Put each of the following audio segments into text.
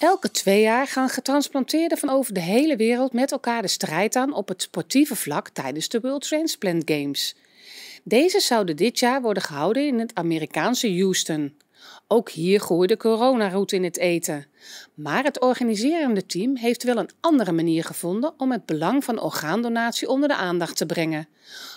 Elke twee jaar gaan getransplanteerden van over de hele wereld met elkaar de strijd aan op het sportieve vlak tijdens de World Transplant Games. Deze zouden dit jaar worden gehouden in het Amerikaanse Houston. Ook hier groeide coronaroute in het eten. Maar het organiserende team heeft wel een andere manier gevonden om het belang van orgaandonatie onder de aandacht te brengen.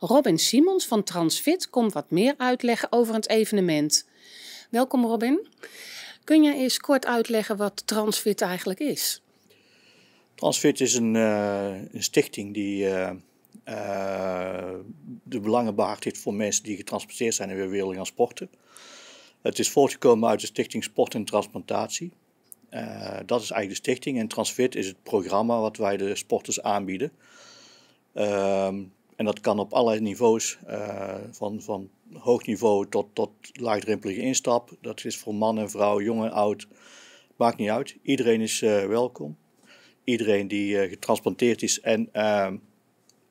Robin Simons van Transfit komt wat meer uitleggen over het evenement. Welkom Robin. Kun je eens kort uitleggen wat Transfit eigenlijk is? Transfit is een, uh, een stichting die uh, uh, de belangen behartigt voor mensen die getransporteerd zijn en weer willen gaan sporten. Het is voortgekomen uit de stichting Sport en Transplantatie. dat is eigenlijk de stichting en Transfit is het programma wat wij de sporters aanbieden. Ehm, en dat kan op allerlei niveaus, van, van hoog niveau tot, tot laagdrempelige instap. Dat is voor man en vrouw, jong en oud. Maakt niet uit. Iedereen is uh, welkom. Iedereen die uh, getransplanteerd is en uh,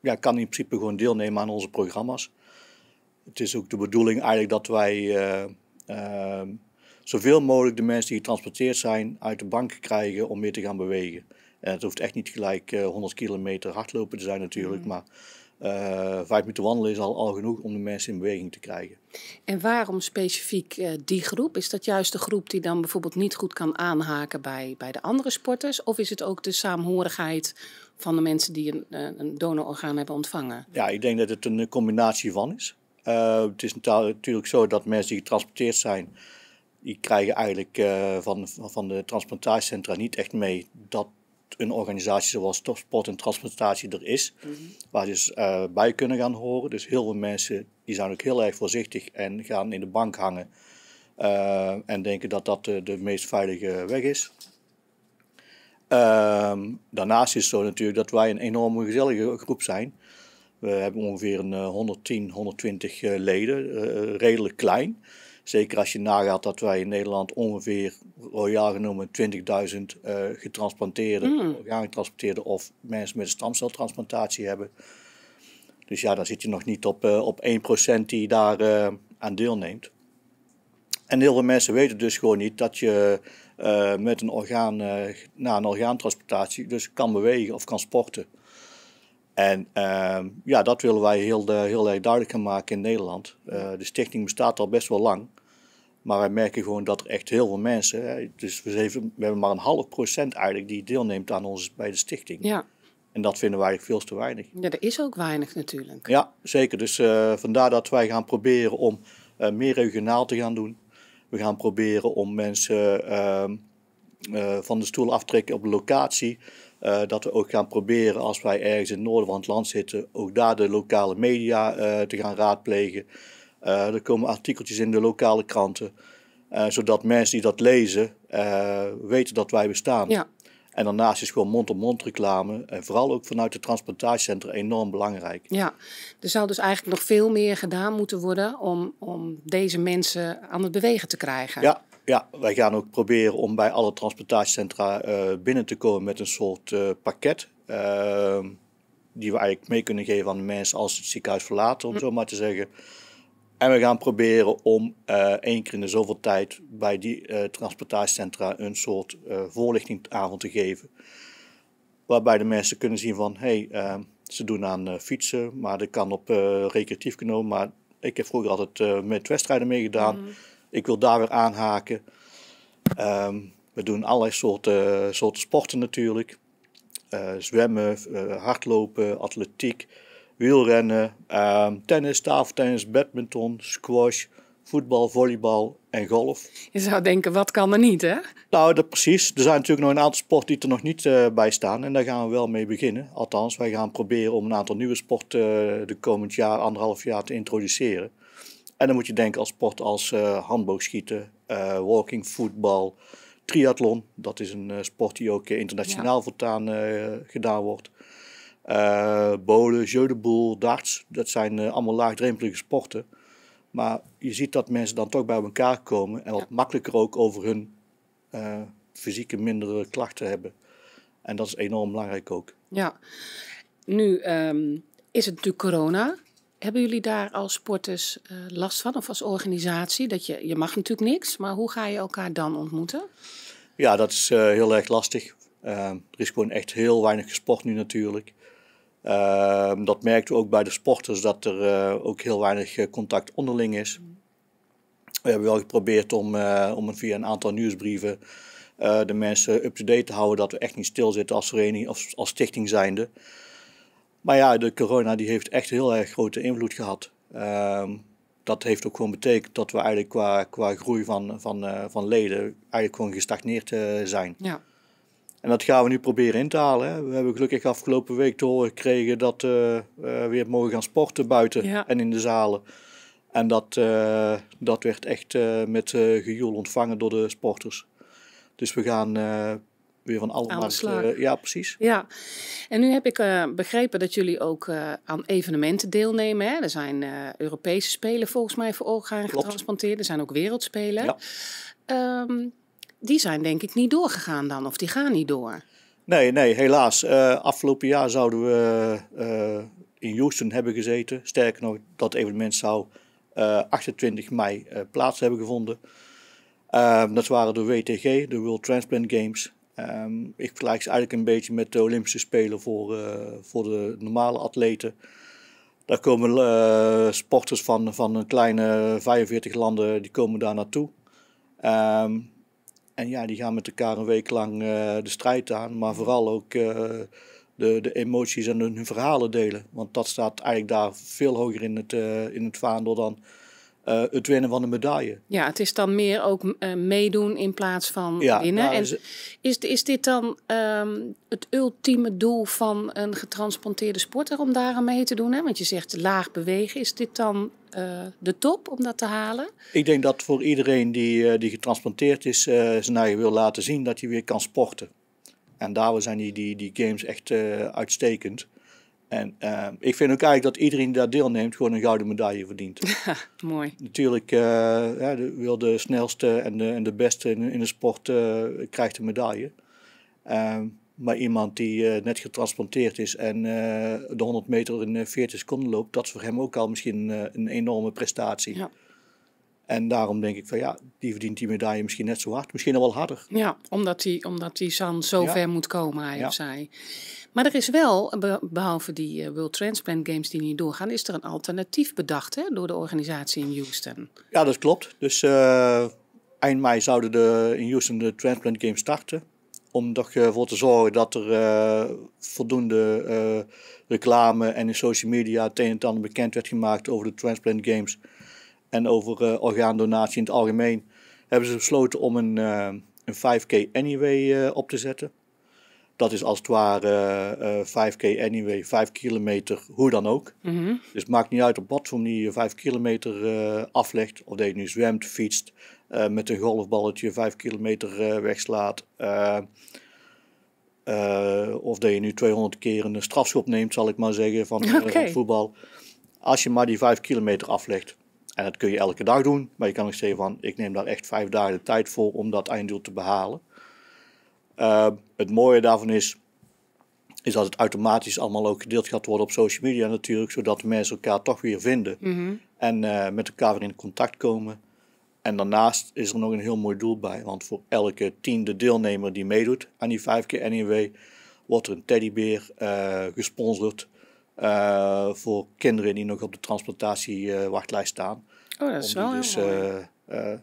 ja, kan in principe gewoon deelnemen aan onze programma's. Het is ook de bedoeling eigenlijk dat wij eh, ehm, zoveel mogelijk de mensen die getransporteerd zijn uit de bank krijgen om weer te gaan bewegen. En het hoeft echt niet gelijk 100 kilometer hardlopen te zijn natuurlijk, mm. maar uh, vijf minuten wandelen is al, al genoeg om de mensen in beweging te krijgen. En waarom specifiek uh, die groep? Is dat juist de groep die dan bijvoorbeeld niet goed kan aanhaken bij, bij de andere sporters? Of is het ook de saamhorigheid van de mensen die een, eh, een donororgaan hebben ontvangen? Ja, ik denk dat het een combinatie van is. Uh, het is natuurlijk zo dat mensen die getransporteerd zijn, die krijgen eigenlijk van, van de transplantatiecentra niet echt mee dat een organisatie zoals Topsport en Transplantatie er is, mhm. waar ze dus, uh, bij kunnen gaan horen. Dus heel veel mensen die zijn ook heel erg voorzichtig en gaan in de bank hangen uh, en denken dat dat de, de meest veilige weg is. Uh, daarnaast is het zo natuurlijk dat wij een enorme gezellige groep zijn. We hebben ongeveer een 110, 120 leden, uh, redelijk klein. Zeker als je nagaat dat wij in Nederland ongeveer royaal genomen 20.000 uh, getransplanteerde, mm. getransplanteerde of mensen met een stamceltransplantatie hebben. Dus ja, dan zit je nog niet op, uh, op 1% die daar uh, aan deelneemt. En heel veel mensen weten dus gewoon niet dat je met een orgaan, na een orgaantransplantatie, dus kan bewegen of kan sporten. En ehm, ja, dat willen wij heel, heel erg duidelijk gaan maken in Nederland. de stichting bestaat al best wel lang. Maar wij merken gewoon dat er echt heel veel mensen, dus we, we hebben maar een half procent eigenlijk die deelneemt aan ons bij de stichting. Ja. En dat vinden wij veel te weinig. Ja, er is ook weinig natuurlijk. Ja, zeker. Dus uh, vandaar dat wij gaan proberen om meer regionaal te gaan doen. We gaan proberen om mensen uh, van de stoel af te trekken op de locatie. dat we ook gaan proberen als wij ergens in het noorden van het land zitten, ook daar de lokale media te gaan raadplegen. Uh, er komen artikeltjes in de lokale kranten, zodat mensen die dat lezen weten dat wij bestaan. Ja. En daarnaast is gewoon mond-op-mond reclame, en vooral ook vanuit het transplantatiecentra, enorm belangrijk. Ja, er zou dus eigenlijk nog veel meer gedaan moeten worden om, om deze mensen aan het bewegen te krijgen. Ja, ja, wij gaan ook proberen om bij alle transplantatiecentra binnen te komen met een soort pakket. Ehm, die we eigenlijk mee kunnen geven aan de mensen als ze het ziekenhuis verlaten, om hm. zo maar te zeggen. En we gaan proberen om uh, één keer in de zoveel tijd bij die uh, transportatiecentra een soort uh, voorlichtingavond te geven. Waarbij de mensen kunnen zien van, hé, hey, ze doen aan fietsen, maar dat kan op recreatief genomen. Maar ik heb vroeger altijd met wedstrijden meegedaan. Mhm. Ik wil daar weer aanhaken. Um, we doen allerlei soorten, soorten sporten natuurlijk. zwemmen, hardlopen, atletiek wielrennen, uh, tennis, tafeltennis, badminton, squash, voetbal, volleybal en golf. Je zou denken, wat kan er niet, hè? Nou, dat precies. Er zijn natuurlijk nog een aantal sporten die er nog niet uh, bij staan. En daar gaan we wel mee beginnen. Althans, wij gaan proberen om een aantal nieuwe sporten de komend jaar, anderhalf jaar te introduceren. En dan moet je denken aan sport als uh, handboogschieten, walking, voetbal, triathlon. Dat is een sport die ook internationaal ja. voortaan gedaan wordt. Uh, bolen, jeu de darts, dat zijn uh, allemaal laagdrempelige sporten. Maar je ziet dat mensen dan toch bij elkaar komen en wat makkelijker ook over hun uh, fysieke mindere klachten hebben. En dat is enorm belangrijk ook. Ja, nu um, is het natuurlijk corona. Hebben jullie daar als sporters last van of als organisatie? Dat je, je mag natuurlijk niks, maar hoe ga je elkaar dan ontmoeten? Ja, dat is heel erg lastig. er is gewoon echt heel weinig gesport nu natuurlijk. Ehm, dat merkten we ook bij de sporters, dat er ook heel weinig contact onderling is. We hebben wel geprobeerd om, om via een aantal nieuwsbrieven de mensen up-to-date te houden, dat we echt niet stilzitten als vereniging of als stichting zijnde. Maar ja, de corona die heeft echt heel erg grote invloed gehad. Ehm, dat heeft ook gewoon betekend dat we eigenlijk qua, qua groei van, van, uh, van leden eigenlijk gewoon gestagneerd uh, zijn. Ja. En dat gaan we nu proberen in te halen. Hè. We hebben gelukkig afgelopen week te horen gekregen dat uh, we weer mogen gaan sporten buiten en in de zalen. En dat, dat werd echt met gejoel ontvangen door de sporters. Dus we gaan weer van alle markten. ja, precies. Ja, en nu heb ik uh, begrepen dat jullie ook uh, aan evenementen deelnemen. Hè? Er zijn uh, Europese Spelen volgens mij voor orgaan getransplanteerd. Er zijn ook wereldspelen. Ja. Um, die zijn denk ik niet doorgegaan dan, of die gaan niet door. Nee, nee, helaas. afgelopen jaar zouden we in Houston hebben gezeten. Sterker nog, dat evenement zou 28 mei plaats hebben gevonden. Ehm, dat waren de WTG, de World Transplant Games. Ehm, ik vergelijk ze eigenlijk een beetje met de Olympische Spelen voor, uh, voor de normale atleten. Daar komen uh, sporters van, van een kleine 45 landen, die komen daar naartoe. Um, en ja, die gaan met elkaar een week lang uh, de strijd aan, maar vooral ook de, de emoties en hun verhalen delen. Want dat staat eigenlijk daar veel hoger in het, in het vaandel dan uh, het winnen van een medaille. Ja, het is dan meer ook uh, meedoen in plaats van ja, winnen. Nou, en is, is dit dan um, het ultieme doel van een getransplanteerde sporter om daar aan mee te doen? Hè? Want je zegt laag bewegen. Is dit dan uh, de top om dat te halen? Ik denk dat voor iedereen die, die getransplanteerd is, zijn eigen wil laten zien dat hij weer kan sporten. En daar zijn die, die, die games echt uitstekend. En uh, ik vind ook eigenlijk dat iedereen die daar deelneemt gewoon een gouden medaille verdient. Ja, mooi. Natuurlijk uh, ja, de, wil de snelste en de, en de beste in, in de sport uh, krijgt een medaille. Ehm, maar iemand die eh, net getransplanteerd is en de 100 meter in 40 seconden loopt, dat is voor hem ook al misschien een enorme prestatie. Ja. En daarom denk ik van ja, die verdient die medaille misschien net zo hard, misschien nog wel harder. Ja, omdat hij omdat die zo ver moet komen, hij ja. of zij. Maar er is wel, behalve die uh, World Transplant Games die niet doorgaan, is er een alternatief bedacht hè, door de organisatie in Houston. Ja, dat klopt. Dus uh, eind mei zouden de, in Houston de Transplant Games starten. Om ervoor te zorgen dat er uh, voldoende reclame en in social media het een en ander bekend werd gemaakt over de Transplant Games. En over orgaandonatie in het algemeen. Hebben ze besloten om een, een 5K Anyway op te zetten. Dat is als het ware 5K eh, anyway, 5 kilometer, hoe dan ook. Mm Dus het maakt niet uit op wat voor manier je 5 kilometer aflegt. Of dat je nu zwemt, fietst, met een golfballetje 5 kilometer wegslaat. of dat je nu 200 keer een strafschop neemt, zal ik maar zeggen, van, okay. voetbal. Als je maar die 5 kilometer aflegt. En dat kun je elke dag doen, maar je kan ook zeggen van ik neem daar echt vijf dagen de tijd voor om dat einddoel te behalen. Uh, het mooie daarvan is, is dat het automatisch allemaal ook gedeeld gaat worden op social media natuurlijk, zodat mensen elkaar toch weer vinden mhm. en uh, met elkaar weer in contact komen. En daarnaast is er nog een heel mooi doel bij, want voor elke tiende deelnemer die meedoet aan die 5 keer NEW, wordt er een teddybeer uh, gesponsord voor kinderen die nog op de transplantatiewachtlijst staan. Oh, dat is wel dus,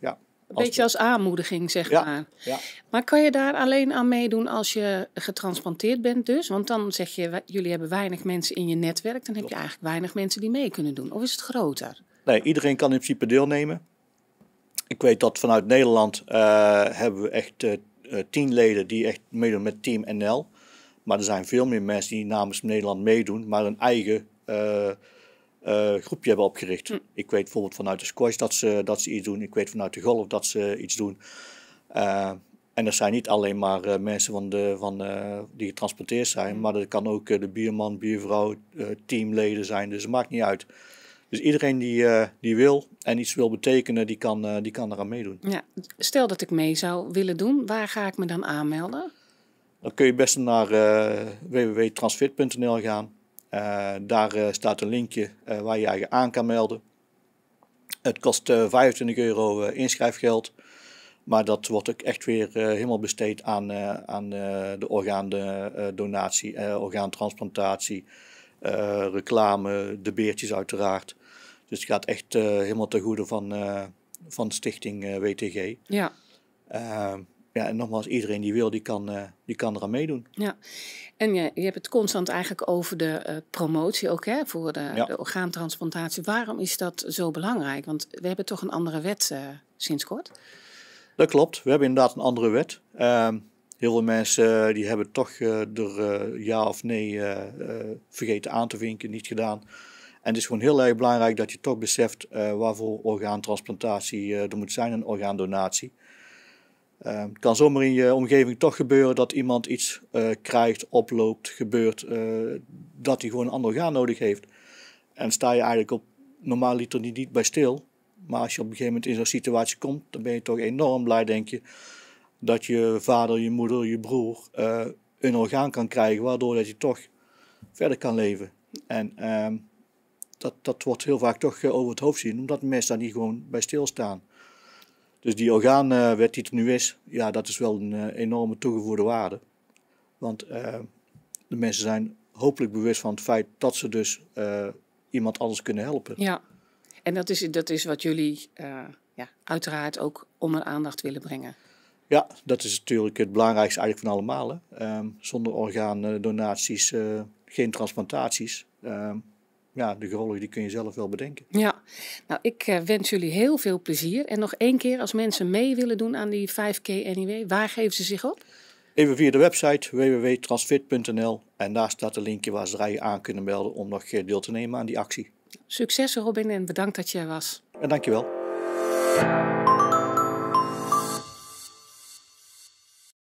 ja, een beetje als aanmoediging, zeg maar. Ja. Maar kan je daar alleen aan meedoen als je getransplanteerd bent dus? Want dan zeg je, jullie hebben weinig mensen in je netwerk. Dan heb je eigenlijk weinig mensen die mee kunnen doen. Of is het groter? Nee, iedereen kan in principe deelnemen. Ik weet dat vanuit Nederland uh, hebben we echt uh, tien leden die echt meedoen met Team NL. Maar er zijn veel meer mensen die namens Nederland meedoen, maar een eigen uh, groepje hebben opgericht. Hm. Ik weet bijvoorbeeld vanuit de squash dat ze, dat ze iets doen. Ik weet vanuit de golf dat ze iets doen. Uh, en er zijn niet alleen maar mensen van de, van, die getransporteerd zijn, hm. maar dat kan ook de buurman, buurvrouw, teamleden zijn. Dus het maakt niet uit. Dus iedereen die, die wil en iets wil betekenen, die kan, die kan eraan meedoen. Ja, stel dat ik mee zou willen doen, waar ga ik me dan aanmelden? Dan kun je best naar www.transfit.nl gaan. Uh, daar uh, staat een linkje waar je je aan kan melden. Het kost 25 euro inschrijfgeld. Maar dat wordt ook echt weer helemaal besteed aan, aan de orgaandonatie, orgaantransplantatie, reclame, de beertjes uiteraard. Dus het gaat echt helemaal ten goede van, van de stichting WTG. Ja. Ja, en nogmaals, iedereen die wil, die kan, uh, die kan eraan meedoen. Ja, en je, je hebt het constant eigenlijk over de uh, promotie ook hè, voor de, ja. de, orgaantransplantatie. Waarom is dat zo belangrijk? Want we hebben toch een andere wet uh, sinds kort? Dat klopt, we hebben inderdaad een andere wet. Ehm, heel veel mensen die hebben toch er ja of nee vergeten aan te vinken, niet gedaan. En het is gewoon heel erg belangrijk dat je toch beseft waarvoor orgaantransplantatie er moet zijn, een orgaandonatie. Uh, het kan zomaar in je omgeving toch gebeuren dat iemand iets uh, krijgt, oploopt, gebeurt, uh, dat hij gewoon een ander orgaan nodig heeft. En sta je eigenlijk op normaal liter niet, niet bij stil. Maar als je op een gegeven moment in zo'n situatie komt, dan ben je toch enorm blij, denk je, dat je vader, je moeder, je broer uh, een orgaan kan krijgen, waardoor dat je toch verder kan leven. En ehm, dat, dat wordt heel vaak toch over het hoofd zien, omdat mensen daar niet gewoon bij stilstaan. Dus die orgaanwet die er nu is, ja, dat is wel een uh, enorme toegevoegde waarde. Want uh, de mensen zijn hopelijk bewust van het feit dat ze dus uh, iemand anders kunnen helpen. Ja, en dat is, dat is wat jullie ja, uiteraard ook onder aandacht willen brengen. Ja, dat is natuurlijk het belangrijkste eigenlijk van allemaal. Um, zonder orgaandonaties geen transplantaties. Um, ja, de gevolgen die kun je zelf wel bedenken. Ja, nou ik uh, wens jullie heel veel plezier. En nog één keer, als mensen mee willen doen aan die 5K Anyway, waar geven ze zich op? Even via de website www.transfit.nl en daar staat een linkje waar ze je aan kunnen melden om nog deel te nemen aan die actie. Succes Robin en bedankt dat je er was. En dankjewel.